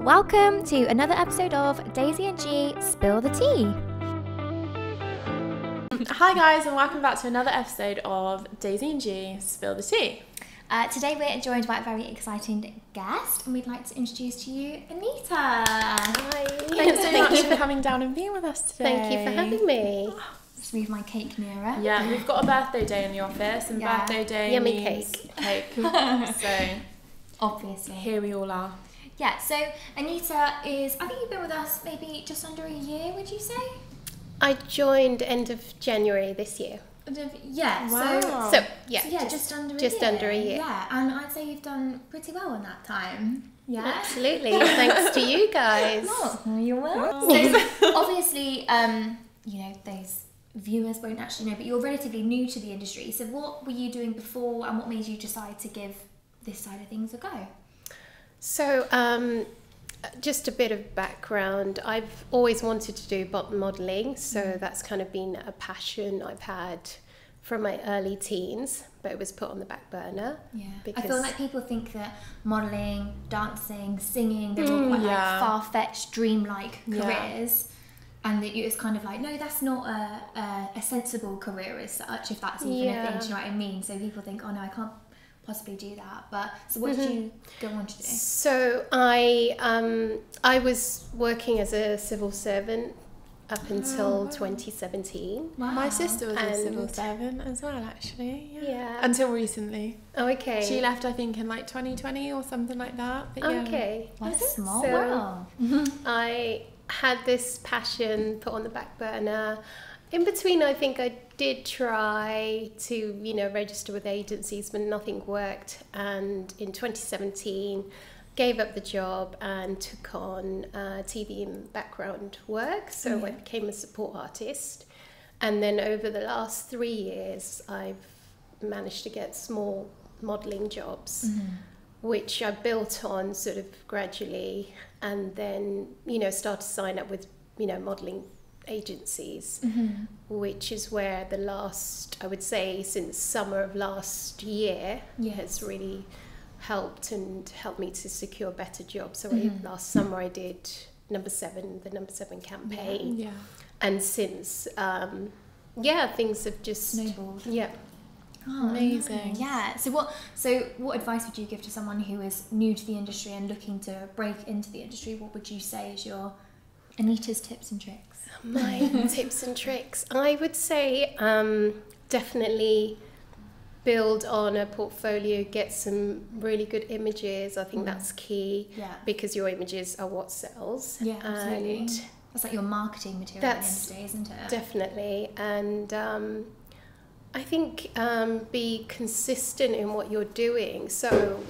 Welcome to another episode of Daisy and G Spill the Tea. Hi guys, and welcome back to another episode of Daisy and G Spill the Tea. Uh, today we're joined by a very exciting guest, and we'd like to introduce to you Anita. Hi. Thanks so much for coming down and being with us today. Thank you for having me. Just move my cake nearer. Yeah, we've got a birthday day in the office, and Yeah. birthday day Yummy means cake. so Obviously. here we all are. Yeah, so Anita is, I think you've been with us maybe just under a year, would you say? I joined end of January this year. Yeah, Wow. so. So yeah, so yeah, just, under a just year. under a year. Yeah, and I'd say you've done pretty well in that time. Yeah. absolutely. Thanks to you guys. Oh, you're welcome. So obviously, um, you know, those viewers won't actually know, but you're relatively new to the industry. So what were you doing before, and what made you decide to give this side of things a go? So um, just a bit of background. I've always wanted to do bot modelling, so Mm. that's kind of been a passion I've had from my early teens, but it was put on the back burner. Yeah, I feel like people think that modelling, dancing, singing, they're all quite yeah. like far-fetched, dreamlike Yeah. careers. And that it's kind of like, no, that's not a, a, a sensible career as such, if that's even a thing, do you know what I mean? So people think, oh no, I can't possibly do that. But, so what did you go on to do? So I um, I was working as a civil servant up until 2017. Wow. My sister was a civil servant as well, actually. Yeah. Yeah. Until recently. Oh, okay. She left, I think, in like 2020 or something like that. But yeah. Okay. What a small So- world. I had this passion put on the back burner. In between, I think I did try to, you know, register with agencies, but nothing worked. And in 2017, gave up the job and took on uh, TV and background work. So I became a support artist. And then over the last three years, I've managed to get small modelling jobs which I built on sort of gradually, and then you know started to sign up with you know modelling agencies, Mm-hmm. which is where the last I would say since summer of last year Yes. has really helped and helped me to secure better jobs. So Mhm. I, last summer I did number seven, the number seven campaign, Yeah. and since um, yeah things have just Snowballed. yeah. Oh, Amazing. Yeah. So what? So what advice would you give to someone who is new to the industry and looking to break into the industry? What would you say is your Anita's tips and tricks? My tips and tricks. I would say um, definitely build on a portfolio, get some really good images. I think Mm. that's key Yeah. because your images are what sells. Yeah, absolutely. And That's like your marketing material That's at the end of the day, isn't it? definitely. And um, I think um, be consistent in what you're doing. So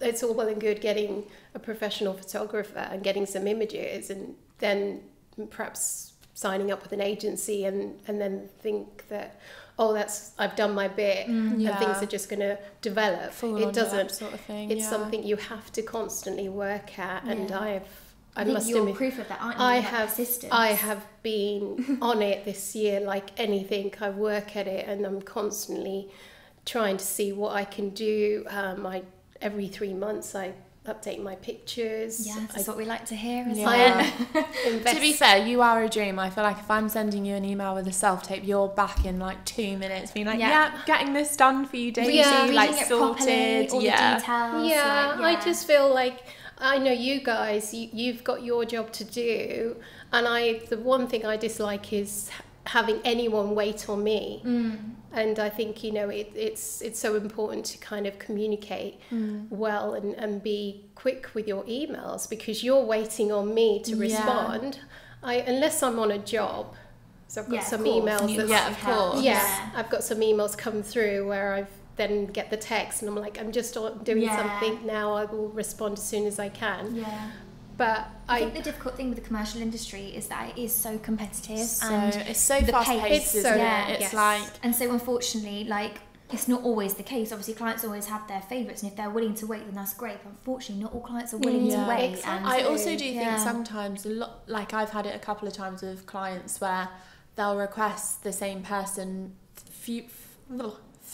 it's all well and good getting a professional photographer and getting some images and then perhaps signing up with an agency and, and then think that oh that's I've done my bit and Yeah. things are just going to develop. Fall on it doesn't. sort of thing. It's yeah. something you have to constantly work at and Yeah. I've I, I, must you're admit proof of that, aren't you? I have persistence. I have been on it this year like anything. I work at it and I'm constantly trying to see what I can do. Um, I every three months I update my pictures. Yeah, I that's what we like to hear. Isn't Yeah. it? invest. To be fair, you are a dream. I feel like if I'm sending you an email with a self tape, you're back in like two minutes, being like, Yeah. "Yeah, getting this done for you, Daisy." Yeah. Reading like it properly, sorted. all yeah. the details. yeah, like, I just feel like I know you guys. You, you've got your job to do, and I. The one thing I dislike is h- having anyone wait on me. Mm. and I think you know it, it's it's so important to kind of communicate well and, and be quick with your emails because you're waiting on me to respond. Yeah. I unless I'm on a job, so I've got Yeah, some emails that Yeah, of course. yes, Yeah. I've got some emails come through where I've then get the text and I'm like I'm just doing Yeah. something now. I will respond as soon as I can. Yeah. But I I, think the difficult thing with the commercial industry is that it is so competitive So and it's so the fast pace- paced, It's so- yeah, It's yes. like and so unfortunately like it's not always the case. Obviously, clients always have their favourites, and if they're willing to wait, then that's great. But unfortunately, not all clients are willing Yeah. to wait. Exactly. And I also do Yeah. think sometimes a lot like I've had it a couple of times with clients where they'll request the same person few,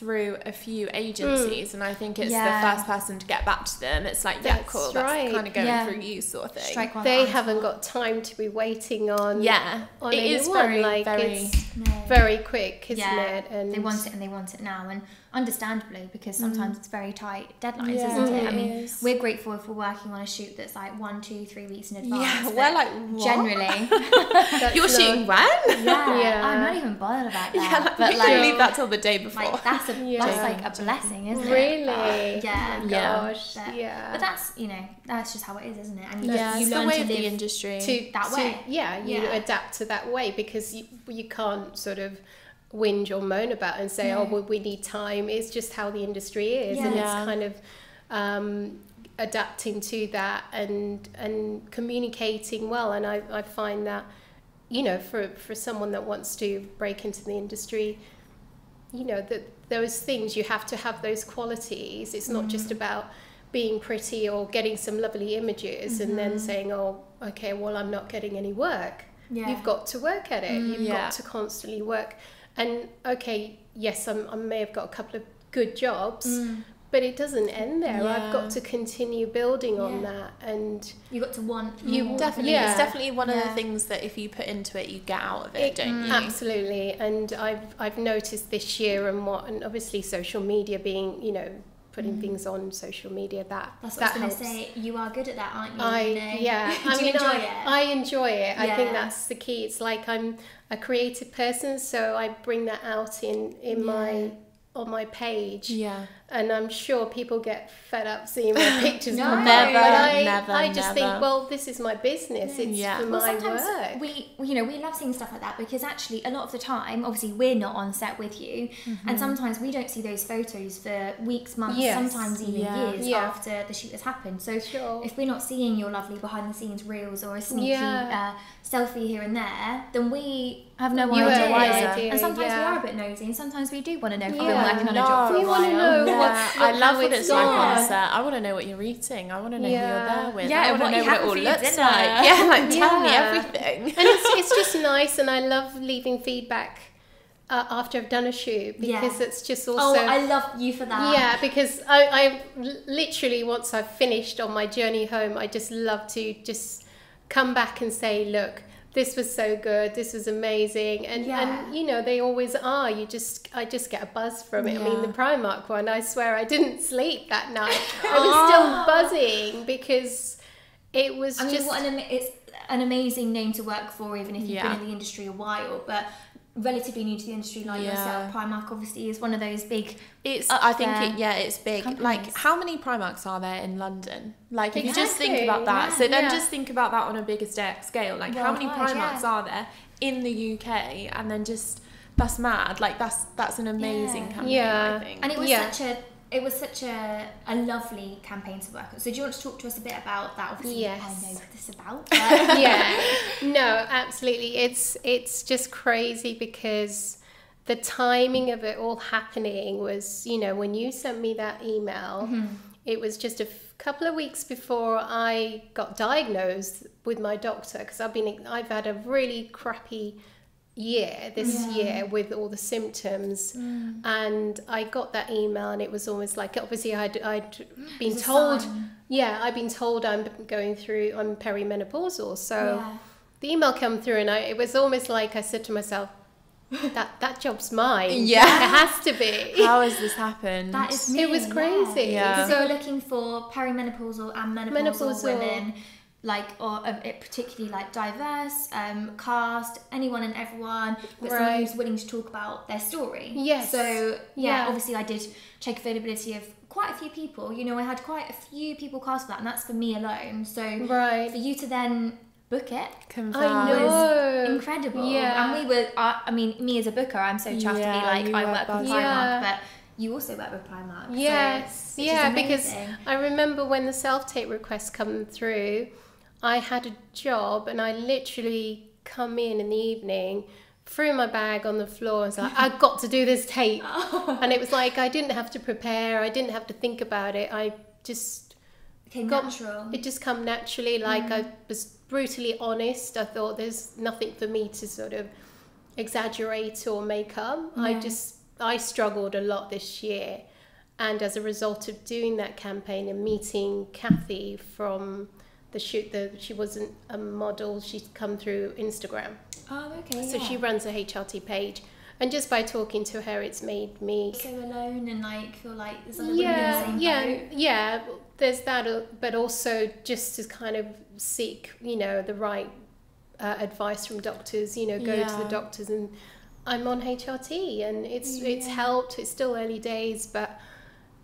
through a few hmm. agencies, and I think it's Yeah. the first person to get back to them. It's like, yeah, That's cool, right. that's kind of going Yeah. through you, sort of thing. Strike while they the haven't hot. got time to be waiting on Yeah, on it is anyone. very, like very. it's No. very quick, isn't yeah, it? And they want it and they want it now, and understandably because mm. sometimes it's very tight deadlines, Yeah, isn't it? I mean, is. we're grateful if we're working on a shoot that's like one, two, three weeks in advance. yeah, we're like, what? generally, You're not- shooting when? yeah, Yeah. I'm not even bothered about that. Yeah, like, but we like, can leave that till the day before. like that's a Yeah. that's like a blessing, isn't Really? it? But, yeah, Oh my Yeah. gosh. But- yeah. But that's you know that's just how it is, isn't it? And you, yeah, just, you it's learn the way to live. the industry. to that to- way. yeah, you Yeah. adapt to that way because you you can't sort of whinge or moan about and say, oh, well, we need time. It's just how the industry is, and Yeah. it's kind of um, adapting to that and and communicating well. And I, I find that you know for for someone that wants to break into the industry, you know that those things you have to have those qualities. It's not just mm. about being pretty or getting some lovely images and then mm-hmm. saying, oh, okay, well, I'm not getting any work. Yeah. You've got to work at it. Mm, You've yeah. got to constantly work. And okay, yes, I'm, I may have got a couple of good jobs, Mm. But it doesn't end there. I've got to continue building on that. And You got to want You more. Definitely, Yeah. it's definitely one of the things that if you put into it, you get out of it, It- don't you? Absolutely, and I've I've noticed this year and what, and obviously social media being, you know, putting things on social media that Mm. That's what that I was helps. going to say. You are good at that, aren't you? I You know? yeah, Do I you mean, enjoy I, it? I enjoy it. I think that's the key. It's like I'm a creative person, so I bring that out in in Yeah. my on my page. Yeah. And I'm sure people get fed up seeing my pictures. No. pop Never, I, never, I just never. think, well, this is my business. It's Yeah. for Well, my sometimes work. we, you know, we love seeing stuff like that because actually, a lot of the time, obviously, we're not on set with you, and sometimes we don't see those photos for weeks, months, Yes. sometimes even Yeah. years Yeah. after the shoot has happened. So, Sure. if we're not seeing your lovely behind-the-scenes reels or a sneaky Yeah. uh, selfie here and there, then we have no You idea. have idea, And sometimes yeah. we are a bit nosy, and sometimes we do want to know if we've been working on a job for We wanna while. know Yeah, I love what it's like on set. I want to know what you're eating. I want to know who you're there with. Yeah, I want to know what it all looks dinner. like. Yeah, like tell me everything. and it's, it's just nice and I love leaving feedback uh, after I've done a shoot because Yeah. it's just also. Oh, also I love you for that. yeah because I literally once I've finished on my journey home I just love to just come back and say look this was so good this was amazing and Yeah. and you know they always are you just I just get a buzz from it I mean the Primark one I swear I didn't sleep that night I was still oh. buzzing because it was I mean, just an it's an amazing name to work for, even if you've Yeah. been in the industry a while. But relatively new to the industry, like Yeah. yourself, Primark obviously is one of those big. It's. up I think there it. Yeah, it's big. companies. Like, how many Primarks are there in London? Like, if you just think about that. yeah, so then yeah. just think about that on a bigger scale. Like, how many Worldwide, Primarks yeah. are there in the UK? And then just that's mad. Like, that's that's an amazing Yeah. campaign. Yeah. I think. And it was Yeah. such a. It was such a, a lovely campaign to work on. So do you want to talk to us a bit about that? Obviously, Yes. I know what this about. Yeah no absolutely it's it's just crazy because the timing of it all happening was you know when you sent me that email mm-hmm. it was just a f- couple of weeks before i got diagnosed with my doctor because i've been i've had a really crappy year this Yeah. year with all the symptoms mm. and i got that email and it was almost like obviously i'd, I'd been told sign. yeah i've been told i'm going through i'm perimenopausal so Yeah. the email came through and I, it was almost like I said to myself, that that job's mine. Yeah. it has to be. How has this happened? That is me, It was crazy. Yeah. Because they were looking for perimenopausal and menopausal, Menopausal. women, like or uh, it particularly like diverse, um, cast, anyone and everyone, but someone who's willing to talk about their story. Yes. So yeah, Yeah. obviously I did check availability of quite a few people. You know, I had quite a few people cast for that, and that's for me alone. So Right. for you to then book it Confirmed. I know. incredible. Yeah. And we were, I, I mean, me as a booker, I'm so chuffed to be like, I work with. Primark, Yeah. but you also work with Primark. Yes. is yeah, because. I remember when the self tape requests come through, I had a job and I literally come in in the evening, threw my bag on the floor and was like, I've got to do this tape. And it was like I didn't have to prepare, I didn't have to think about it. I just became got- natural. It just come naturally. Like Mm. I was brutally honest. I thought there's nothing for me to sort of exaggerate or make up. I just I struggled a lot this year. And as a result of doing that campaign and meeting Kathy from the shoot, the, she wasn't a model, she'd come through Instagram. Oh, okay. So she runs a HRT page. And just by talking to her, it's made me so alone and like feel like there's other women in the yeah, same yeah, boat. yeah. There's that, uh, but also just to kind of seek, you know, the right uh, advice from doctors. You know, go to the doctors, and I'm on HRT, and it's it's helped. It's still early days, but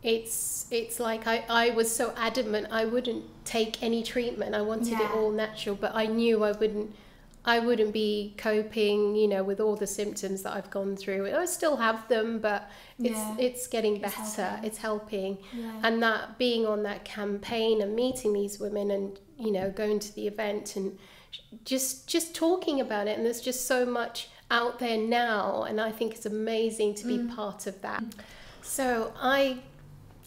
it's it's like I, I was so adamant I wouldn't take any treatment. I wanted it all natural, but I knew I wouldn't I wouldn't be coping, you know, with all the symptoms that I've gone through. I still have them, but it's Yeah. it's getting It's better. helping. It's helping. Yeah. And that being on that campaign and meeting these women and you know going to the event and just just talking about it and there's just so much out there now and I think it's amazing to be mm. part of that. So I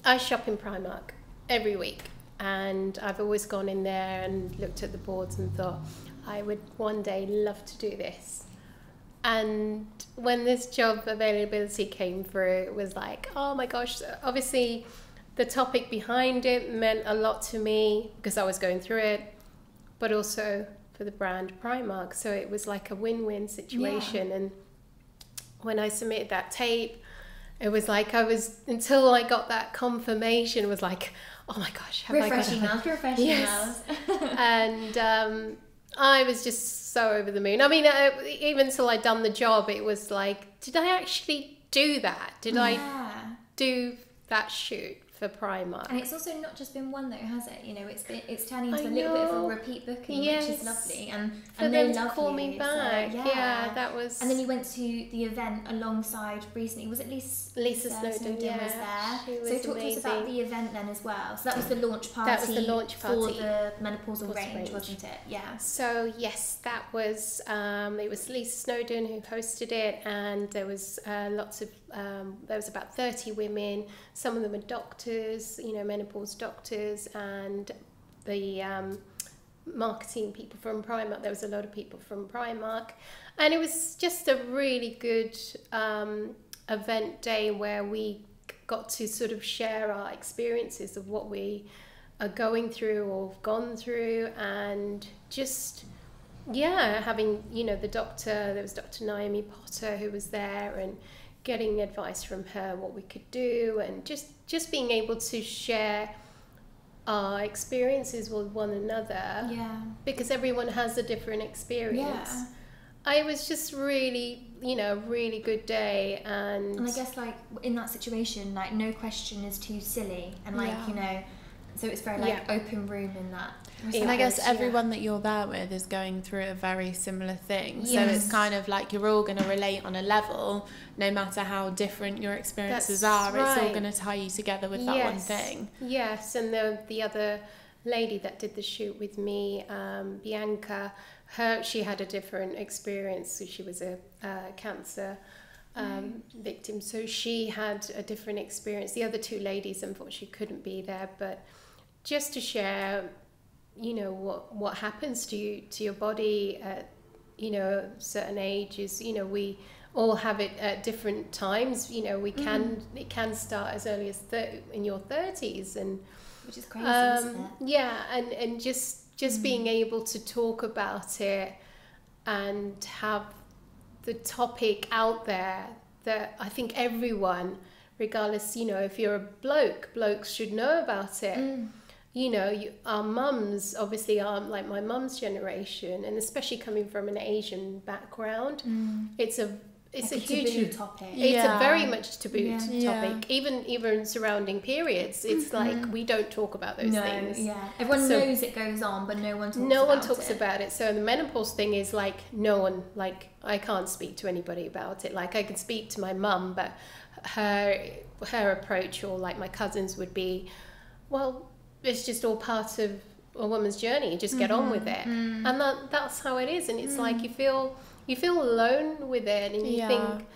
I shop in Primark every week and I've always gone in there and looked at the boards and thought I would one day love to do this. And when this job availability came through, it was like, oh my gosh, obviously the topic behind it meant a lot to me because I was going through it, but also for the brand Primark. So it was like a win win situation. And when I submitted that tape, it was like I was until I got that confirmation. Was like, oh my gosh, have refreshing I emails, refreshing Yes. emails. and um, I was just so over the moon. I mean, uh, even until I'd done the job, it was like, did I actually do that? Did I do that shoot for Primark? And it's also not just been one though, has it? You know, it's been, it's turning into a little bit of a know. repeat booking, which is lovely. And For and them they to love call me so, back, yeah. yeah. that was. And then you went to the event alongside recently. Was it Lisa? Lisa Snowdon, was yeah, she there. was so talk to us about the event then as well. So that was the launch party. That was the launch party for the menopausal Was range, range. wasn't it? Yeah. So yes, that was um, it was Lisa Snowdon who hosted it, and there was uh, lots of um, there was about thirty women. Some of them are doctors, you know, menopause doctors, and the um, marketing people from Primark. There was a lot of people from Primark, and it was just a really good um, event day where we got to sort of share our experiences of what we are going through or have gone through and just yeah having you know the doctor there was dr naomi potter who was there and getting advice from her what we could do and just just being able to share our experiences with one another Yeah. because everyone has a different experience Yeah. I was just really you know a really good day and And I guess like in that situation, like no question is too silly, and like Yeah. you know, so it's very like open room in that. And I guess respect, yeah. everyone that you're there with is going through a very similar thing. So it's kind of like you're all going to relate on a level, no matter how different your experiences That's are. It's all going to tie you together with that one thing. Yes, and the the other lady that did the shoot with me, um, Bianca, her she had a different experience. So she was a uh, cancer um, victim, so she had a different experience. The other two ladies, unfortunately, couldn't be there, but just to share, you know, what what happens to you to your body at you know certain ages. You know, we all have it at different times. You know, we can it can start as early as thir- in your thirties and which is crazy, isn't um, it? yeah, and and just just being able to talk about it and have the topic out there that I think everyone, regardless, you know, if you're a bloke, blokes should know about it. Mm. You know, you, our mums, obviously, are like my mum's generation, and especially coming from an Asian background, mm. it's a it's Like a huge topic. it's Yeah. a very much taboo Yeah. t- Yeah. topic. Even even surrounding periods, it's mm-hmm. like we don't talk about those no, things. yeah. Everyone So- knows it goes on, but no one talks. No one about talks it. about it. So the menopause thing is like no one like I can't speak to anybody about it. Like I can speak to my mum, but her her approach or like my cousins would be, well, it's just all part of a woman's journey. Just get on with mm-hmm. it, mm. and that that's how it is. And it's like mm. you feel you feel alone with it, and you Yeah. think,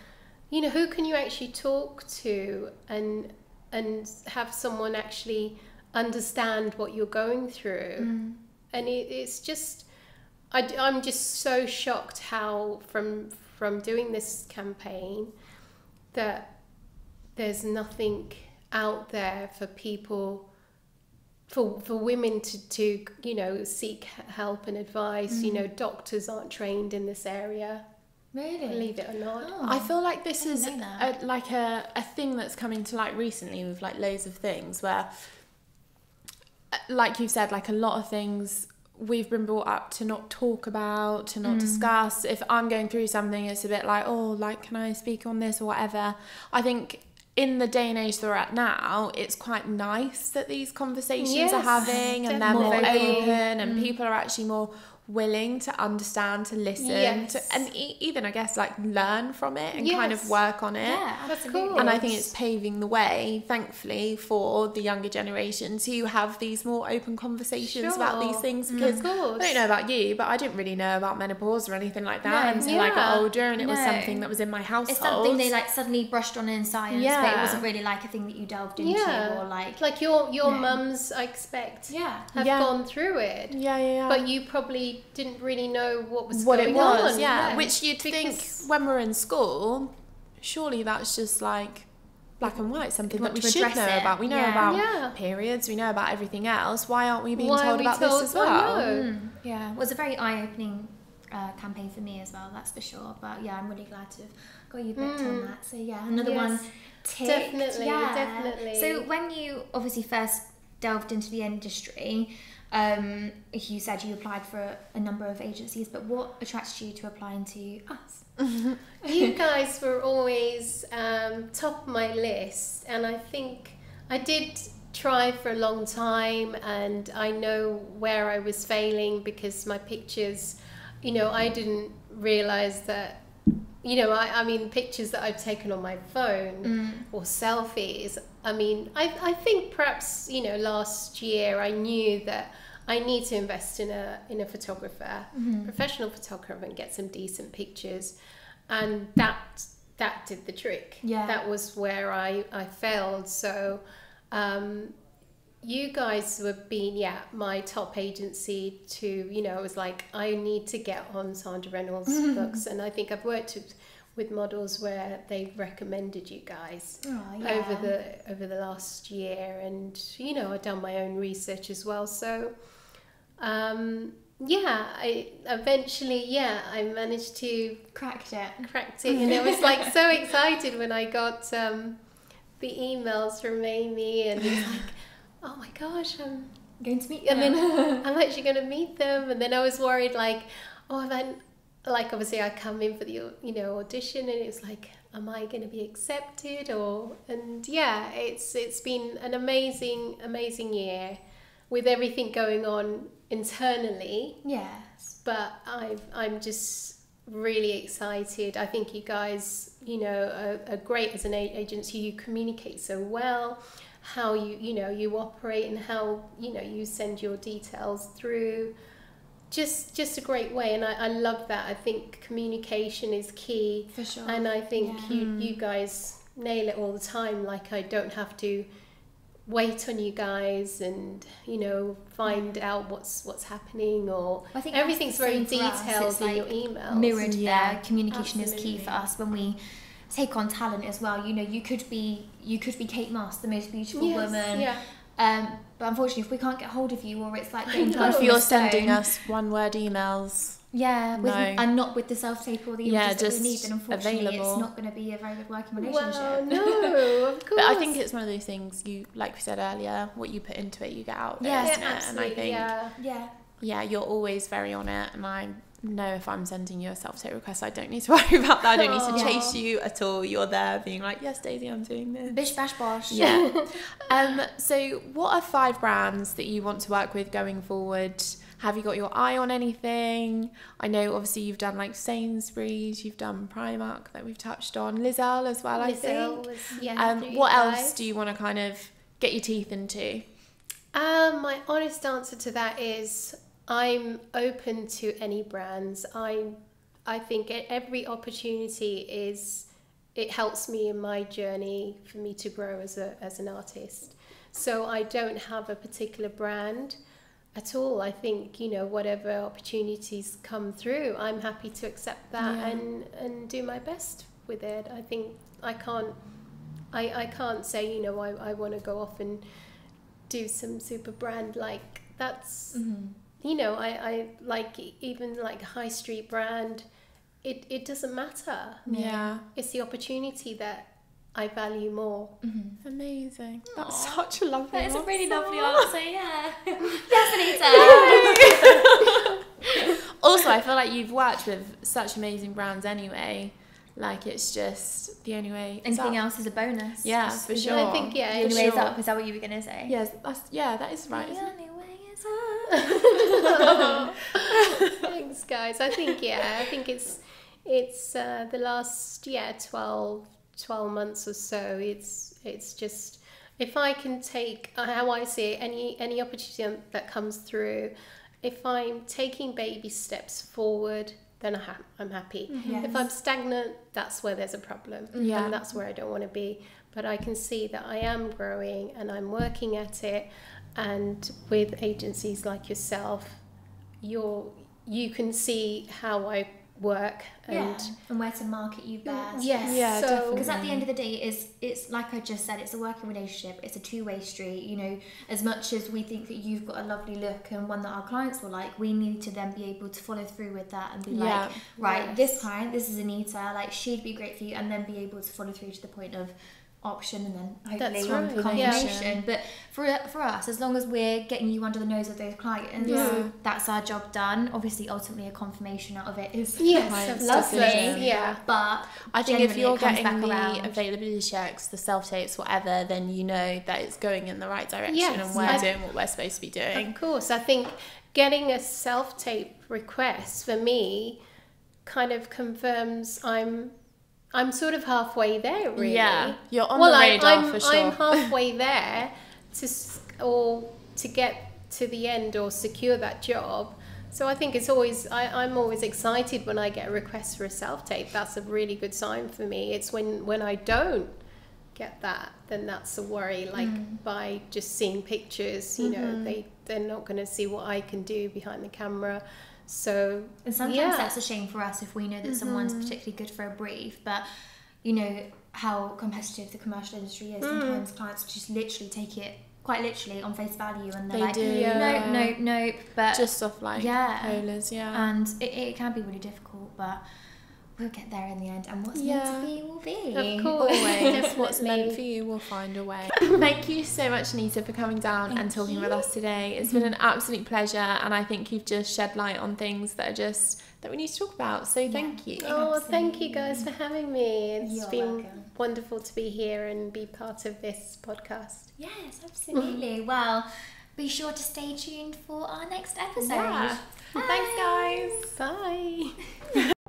you know, who can you actually talk to and and have someone actually understand what you're going through Mm. and it, it's just I, am just so shocked how from from doing this campaign that there's nothing out there for people for for women to to you know seek help and advice you know doctors aren't trained in this area Really? believe it or not Oh. I feel like this is a, like a, a thing that's coming to light recently with like loads of things where, uh, like you said, like a lot of things we've been brought up to not talk about, to Mm. not discuss. If I'm going through something, it's a bit like, oh, like, can I speak on this or whatever? I think in the day and age that we're at now, it's quite nice that these conversations are having and they're more open and Mm. people are actually more willing to understand, to listen, Yes. to, and e- even, I guess, like learn from it and kind of work on it. Yeah, That's cool. And I think it's paving the way, thankfully, for the younger generations who have these more open conversations about these Sure. things. Mm. Because of I don't know about you, but I didn't really know about menopause or anything like that No. until I got older, and it was something that was in my household. It's something they like suddenly brushed on in science, but it wasn't really like a thing that you delved into Yeah. or like. like your your No. mums i expect yeah. have Yeah. gone through it Yeah, yeah, yeah. but you probably didn't really know what was what going it was, on yeah. Which you'd Because- think when we're in school, surely that's just like black and white, something that we should know it. about. We know Yeah. about Yeah. periods, we know about everything else. Why aren't we being Why told we about told- this as I well? know. Mm, yeah, it was a very eye-opening uh, campaign for me as well. That's for sure. But yeah, I'm really glad to have got you booked on Mm. that. So yeah, another Yes. one. Ticked. Definitely, yeah. definitely. So when you obviously first delved into the industry, um, you said you applied for a, number of agencies, but what attracted you to applying to us? you guys were always um, top of my list, and I think I did try for a long time, and I know where I was failing because my pictures, you know, I didn't realize that. You know, I, I mean, pictures that I've taken on my phone Mm. or selfies. I mean, I, I think perhaps, you know, last year I knew that I need to invest in a in a photographer, Mm-hmm. professional photographer, and get some decent pictures, and that that did the trick. Yeah. that was where I I failed. So, um, you guys were being yeah my top agency to you know it was like I need to get on Sandra Reynolds books, and I think I've worked with with models where they recommended you guys Oh, over the over the last year. And you know I've done my own research as well. So um yeah I eventually yeah I managed to cracked it. cracked it. And I was like so excited when I got um the emails from Amy. And it's like oh my gosh I'm Going to meet and them. then I'm actually going to meet them. And then I was worried, like, oh, I then, like, obviously I come in for the, you know, audition, and it's like, am I going to be accepted? Or, and yeah, it's it's been an amazing, amazing year with everything going on internally. yes. But I've, I'm just really excited. I think you guys, you know, are, are great as an agency. You communicate so well how you you know you operate and how you know you send your details through just just a great way and I, I love that i think communication is key For sure. and i think Yeah. you you guys nail it all the time like i don't have to wait on you guys and you know find out what's what's happening or I think everything's very same for us. detailed It's in like your emails mirrored Yeah. there. Communication is key for us when we take on talent as well. You know, you could be you could be Kate Moss, the most beautiful Yes, woman. yeah Um, but unfortunately, if we can't get hold of you, or it's like getting know. touched if you're sending us one word emails, yeah, with, No. and not with the self tape or the Yeah, just we need, then unfortunately, available. it's not going to be a very good working relationship. Wow, no, of course. but I think it's one of those things you, like we said earlier, what you put into it, you get out. of it, Yeah, isn't yeah, it? And I absolutely, think yeah. yeah, yeah, you're always very on it, and I know if I'm sending you a self tape request, I don't need to worry about that. I don't need to chase you at all. You're there, being like, yes, Daisy, I'm doing this. bish bash bosh. Yeah. um. So, what are five brands that you want to work with going forward? Have you got your eye on anything? I know, obviously, you've done like Sainsbury's, you've done Primark that we've touched on, Liz Earle as well. I think. was- yeah, Um. What else guys. do you want to kind of get your teeth into? Um, my honest answer to that is I'm open to any brands. I I think every opportunity is it helps me in my journey for me to grow as a as an artist. So I don't have a particular brand at all. I think you know whatever opportunities come through, I'm happy to accept that Yeah. and and do my best with it. I think I can't I, I can't say, you know, I, I want to go off and do some super brand like that's Mm-hmm. you know, I, I like even like high street brand, it, it doesn't matter. Yeah. It's the opportunity that I value more. Mm-hmm. Amazing. That's Aw. such a lovely That is a really lovely answer, yeah. yes, Anita. Also, I feel like you've worked with such amazing brands anyway. Like it's just the only way. Anything up. else is a bonus. Yeah, Just- for sure. I think yeah, The only for way is up. Is that what you were gonna say? Yes, that's yeah, that is right. The isn't it? only way is up. Thanks, guys. I think yeah, I think it's it's uh, the last yeah 12, 12 months or so. It's it's just if I can take how I see it, any any opportunity that comes through, if I'm taking baby steps forward, then I ha- I'm happy. Yes. If I'm stagnant, that's where there's a problem, Yeah. and that's where I don't want to be. But I can see that I am growing and I'm working at it, and with agencies like yourself, you're you can see how I work and yeah. and where to market you best. yes, Yeah, so definitely. Because at the end of the day, it's it's like I just said, it's a working relationship. It's a two way street. You know, as much as we think that you've got a lovely look and one that our clients will like, we need to then be able to follow through with that and be Yeah. like, right, Yes. this client, this is Anita, like she'd be great for you, and then be able to follow through to the point of option and then hopefully That's right, confirmation. But for for us, as long as we're getting you under the nose of those clients, Yeah. that's our job done. Obviously, ultimately, a confirmation out of it is yes, Client's lovely. decision. yeah. But I think if you're getting back the around. availability checks, the self tapes, whatever, then you know that it's going in the right direction Yes, and we're I- doing what we're supposed to be doing. Of course, I think getting a self tape request for me kind of confirms I'm I'm sort of halfway there, really. Yeah, you're on well, the radar I'm, for sure. I'm halfway there to or to get to the end or secure that job. So I think it's always I, I'm always excited when I get a request for a self tape. That's a really good sign for me. It's when when I don't get that, then that's a worry. Like Mm. by just seeing pictures, you Mm-hmm. know, they they're not going to see what I can do behind the camera. So And sometimes Yeah. that's a shame for us if we know that someone's mm-hmm. particularly good for a brief, but you know how competitive the commercial industry is. Mm. Sometimes clients just literally take it quite literally on face value and they're They like, do, yeah. nope, nope, nope. But Just off like Yeah. polas, yeah. and it, it can be really difficult, but we'll get there in the end. And what's Yeah. meant to be will be. Of course. Always, what's meant for you will find a way. Thank you so much, Anita, for coming down and Thank talking with us today. It's been mm-hmm. an absolute pleasure, and I think you've just shed light on things that are just that we need to talk about. So thank you. Oh, oh thank you guys for having me. It's You're been welcome. wonderful to be here and be part of this podcast. Yes, absolutely. well, be sure to stay tuned for our next episode. Yeah. Thanks, guys. Bye.